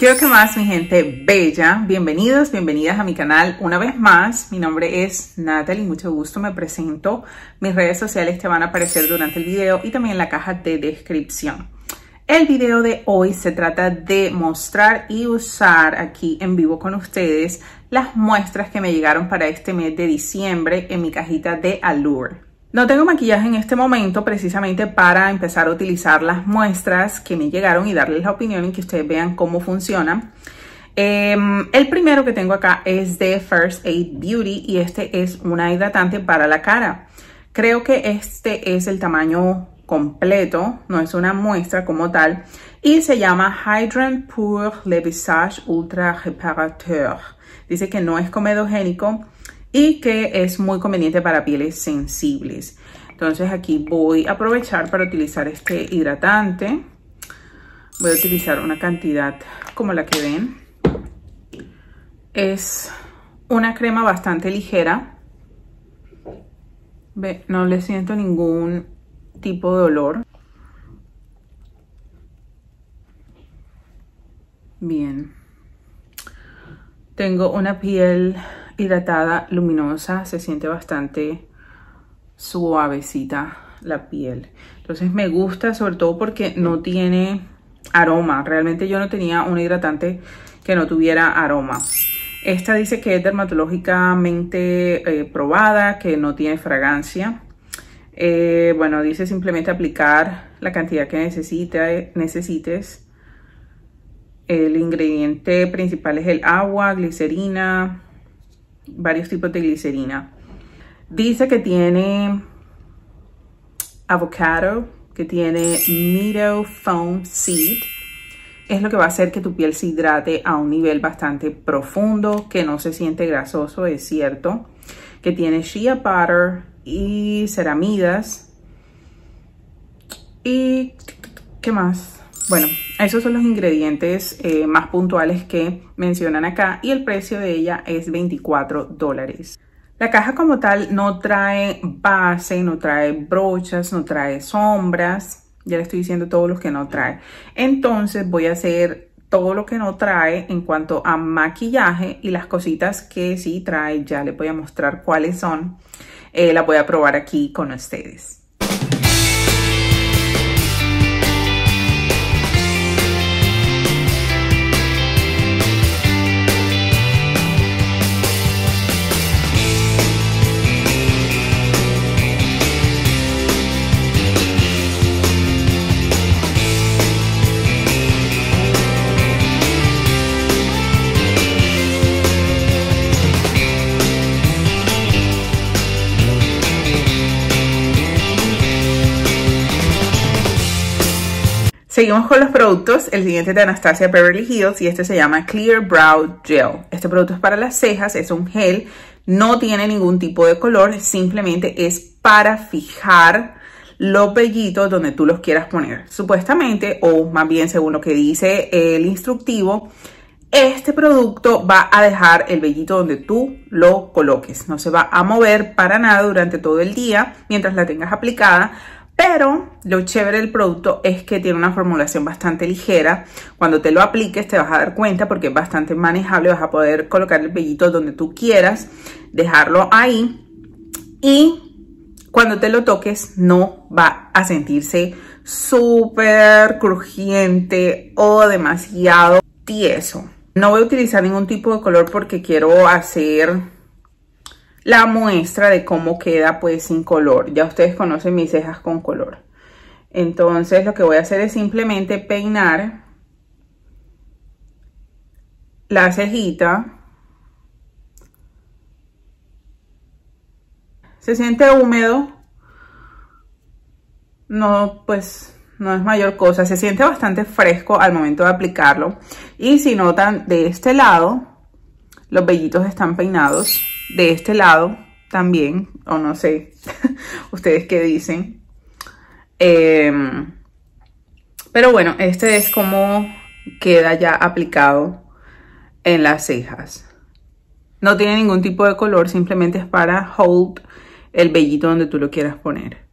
Quiero que más, mi gente bella. Bienvenidos, bienvenidas a mi canal una vez más. Mi nombre es Natalie, mucho gusto, me presento. Mis redes sociales te van a aparecer durante el video y también en la caja de descripción. El video de hoy se trata de mostrar y usar aquí en vivo con ustedes las muestras que me llegaron para este mes de diciembre en mi cajita de Allure. No tengo maquillaje en este momento precisamente para empezar a utilizar las muestras que me llegaron y darles la opinión y que ustedes vean cómo funcionan. Em, el primero que tengo acá es de First Aid Beauty y este es una hidratante para la cara. Creo que este es el tamaño completo, no es una muestra como tal, y se llama Hydrant pour le visage ultra reparateur. Dice que no es comedogénico, y que es muy conveniente para pieles sensibles. Entonces aquí voy a aprovechar para utilizar este hidratante. Voy a utilizar una cantidad como la que ven. Es una crema bastante ligera. Ve, no le siento ningún tipo de olor. Bien. Tengo una piel hidratada, luminosa, se siente bastante suavecita la piel. Entonces me gusta sobre todo porque no tiene aroma. Realmente yo no tenía un hidratante que no tuviera aroma. Esta dice que es dermatológicamente eh, probada, que no tiene fragancia. Eh, bueno, dice simplemente aplicar la cantidad que necesites. El ingrediente principal es el agua, glicerina, varios tipos de glicerina. Dice que tiene avocado, que tiene meadow foam seed. Es lo que va a hacer que tu piel se hidrate a un nivel bastante profundo, que no se siente grasoso, es cierto. Que tiene shea butter y ceramidas. ¿Y qué más? Bueno, esos son los ingredientes eh, más puntuales que mencionan acá y el precio de ella es 24 dólares. La caja como tal no trae base, no trae brochas, no trae sombras. Ya le estoy diciendo todos los que no trae. Entonces voy a hacer todo lo que no trae en cuanto a maquillaje y las cositas que sí trae. Ya les voy a mostrar cuáles son. Eh, voy a probar aquí con ustedes. Seguimos con los productos. El siguiente es de Anastasia Beverly Hills y este se llama Clear Brow Gel. Este producto es para las cejas, es un gel, no tiene ningún tipo de color, simplemente es para fijar los vellitos donde tú los quieras poner. Supuestamente, o más bien según lo que dice el instructivo, este producto va a dejar el vellito donde tú lo coloques. No se va a mover para nada durante todo el día mientras la tengas aplicada pero lo chévere del producto es que tiene una formulación bastante ligera. Cuando te lo apliques te vas a dar cuenta porque es bastante manejable. Vas a poder colocar el vellito donde tú quieras, dejarlo ahí. Y cuando te lo toques no va a sentirse súper crujiente o demasiado tieso. No voy a utilizar ningún tipo de color porque quiero hacer la muestra de cómo queda pues sin color. Ya ustedes conocen mis cejas con color. Entonces lo que voy a hacer es simplemente peinar la cejita. Se siente húmedo. No, pues no es mayor cosa. Se siente bastante fresco al momento de aplicarlo. Y si notan de este lado, los vellitos están peinados de este lado también, o no sé, ustedes qué dicen. Em, pero bueno, este es como queda ya aplicado en las cejas. No tiene ningún tipo de color, simplemente es para hold el vellito donde tú lo quieras poner.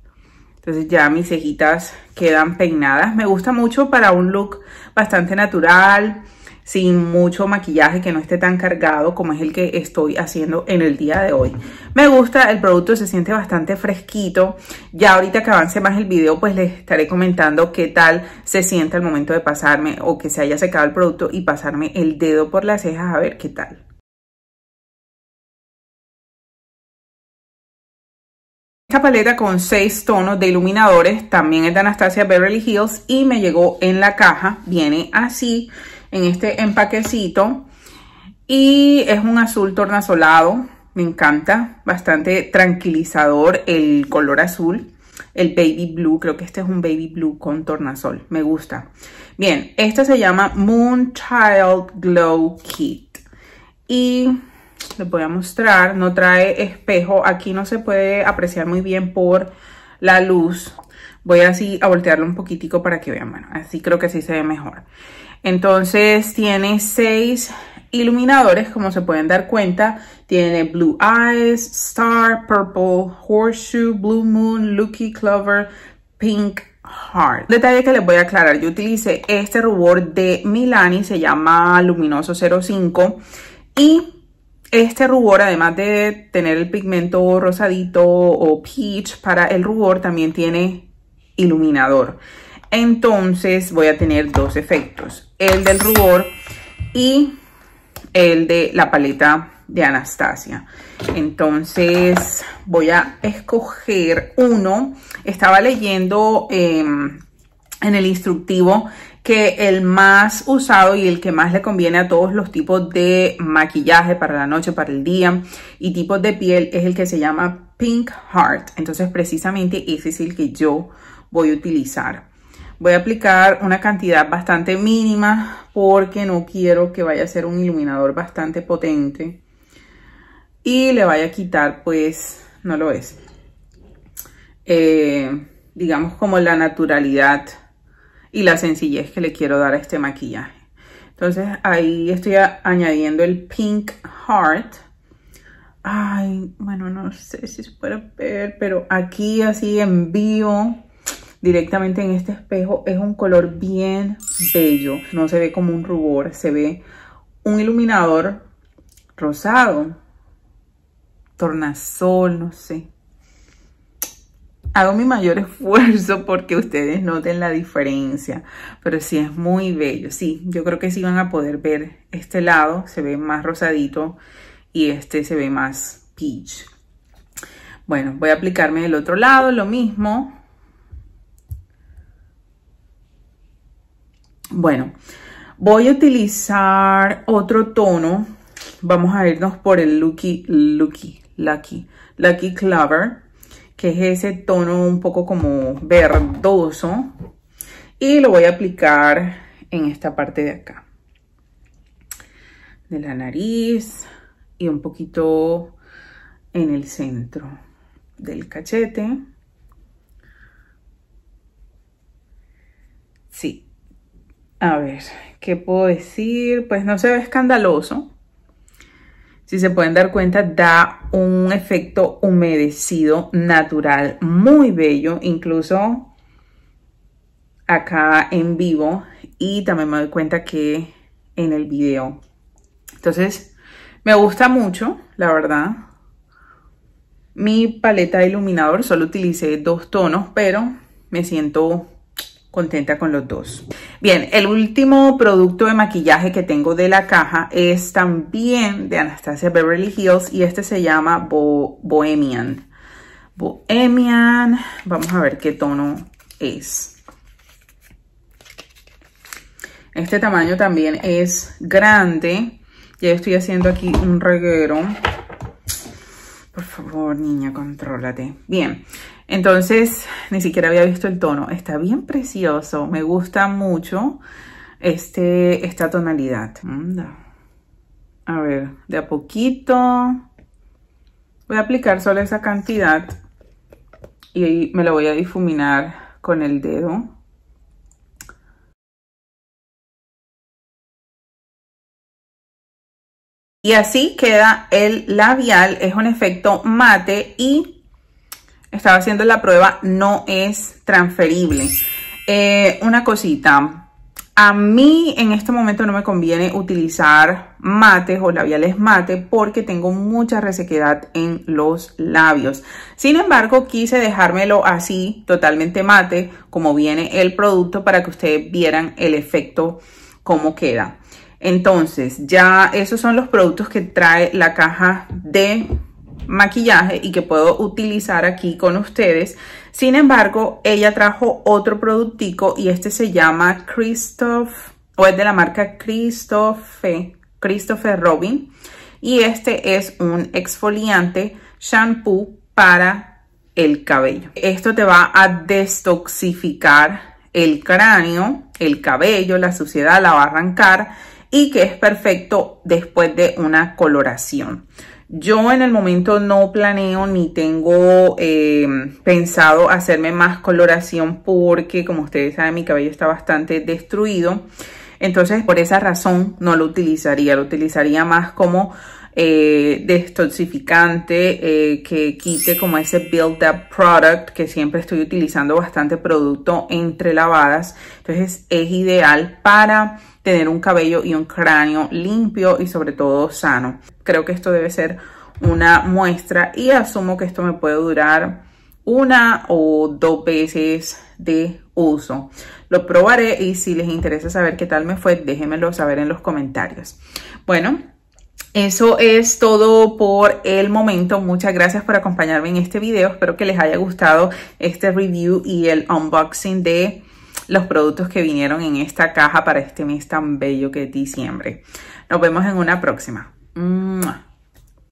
Entonces ya mis cejitas quedan peinadas. Me gusta mucho para un look bastante natural, sin mucho maquillaje, que no esté tan cargado como es el que estoy haciendo en el día de hoy. Me gusta, el producto se siente bastante fresquito. Ya ahorita que avance más el video, pues les estaré comentando qué tal se siente al momento de pasarme o que se haya secado el producto y pasarme el dedo por las cejas a ver qué tal. Esta paleta con 6 tonos de iluminadores también es de Anastasia Beverly Hills y me llegó en la caja. Viene así, en este empaquecito. Y es un azul tornasolado. Me encanta. Bastante tranquilizador el color azul. El baby blue. Creo que este es un baby blue con tornasol. Me gusta. Bien, este se llama Moon Child Glow Kit. Y les voy a mostrar, no trae espejo, aquí no se puede apreciar muy bien por la luz. Voy así a voltearlo un poquitico para que vean, bueno, así creo que sí se ve mejor. Entonces tiene seis iluminadores, como se pueden dar cuenta. Tiene Blue Eyes, Star, Purple, Horseshoe, Blue Moon, Lucky Clover, Pink Heart. Detalle que les voy a aclarar, yo utilicé este rubor de Milani, se llama Luminoso 05 y este rubor, además de tener el pigmento rosadito o peach para el rubor, también tiene iluminador. Entonces voy a tener dos efectos, el del rubor y el de la paleta de Anastasia. Entonces voy a escoger uno. Estaba leyendo em, en el instructivo que el más usado y el que más le conviene a todos los tipos de maquillaje para la noche, para el día y tipos de piel es el que se llama Pink Heart. Entonces precisamente ese es el que yo voy a utilizar. Voy a aplicar una cantidad bastante mínima porque no quiero que vaya a ser un iluminador bastante potente y le vaya a quitar pues, no lo es, eh, digamos como la naturalidad y la sencillez que le quiero dar a este maquillaje. Entonces ahí estoy añadiendo el Pink Heart. Ay, bueno, no sé si se puede ver, pero aquí así en vivo, directamente en este espejo, es un color bien bello. No se ve como un rubor, se ve un iluminador rosado, tornasol, no sé hago mi mayor esfuerzo porque ustedes noten la diferencia, pero sí es muy bello. Sí, yo creo que sí van a poder ver este lado, se ve más rosadito y este se ve más peach. Bueno, voy a aplicarme del otro lado, lo mismo. Bueno, voy a utilizar otro tono. Vamos a irnos por el Lucky, Lucky, Lucky, Lucky Clover que es ese tono un poco como verdoso. Y lo voy a aplicar en esta parte de acá. De la nariz y un poquito en el centro del cachete. Sí. A ver, ¿qué puedo decir? Pues no se ve escandaloso si se pueden dar cuenta, da un efecto humedecido natural muy bello, incluso acá en vivo y también me doy cuenta que en el video. Entonces, me gusta mucho, la verdad. Mi paleta de iluminador solo utilicé dos tonos, pero me siento contenta con los dos. Bien, el último producto de maquillaje que tengo de la caja es también de Anastasia Beverly Hills y este se llama Bohemian. Bohemian, vamos a ver qué tono es. Este tamaño también es grande. Ya estoy haciendo aquí un reguero. Por favor, niña, contrólate. Bien, entonces, ni siquiera había visto el tono. Está bien precioso. Me gusta mucho este, esta tonalidad. A ver, de a poquito. Voy a aplicar solo esa cantidad. Y me lo voy a difuminar con el dedo. Y así queda el labial. Es un efecto mate y estaba haciendo la prueba, no es transferible. Eh, una cosita, A mí en este momento no me conviene utilizar mates o labiales mate porque tengo mucha resequedad en los labios. Sin embargo, quise dejármelo así, totalmente mate, como viene el producto para que ustedes vieran el efecto, cómo queda. Entonces, ya esos son los productos que trae la caja de maquillaje y que puedo utilizar aquí con ustedes. Sin embargo, ella trajo otro productico y este se llama Christoph, o es de la marca Christophe, Christopher Robin. Y este es un exfoliante shampoo para el cabello. Esto te va a destoxificar el cráneo, el cabello, la suciedad la va a arrancar y que es perfecto después de una coloración. Yo en el momento no planeo ni tengo eh, pensado hacerme más coloración porque como ustedes saben mi cabello está bastante destruido. Entonces por esa razón no lo utilizaría, lo utilizaría más como eh, eh, que quite como ese build up product que siempre estoy utilizando bastante producto entre lavadas. Entonces es ideal para tener un cabello y un cráneo limpio y sobre todo sano. Creo que esto debe ser una muestra y asumo que esto me puede durar una o dos veces de uso. Lo probaré y si les interesa saber qué tal me fue, déjenmelo saber en los comentarios. Bueno, eso es todo por el momento. Muchas gracias por acompañarme en este video. Espero que les haya gustado este review y el unboxing de los productos que vinieron en esta caja para este mes tan bello que es diciembre. Nos vemos en una próxima.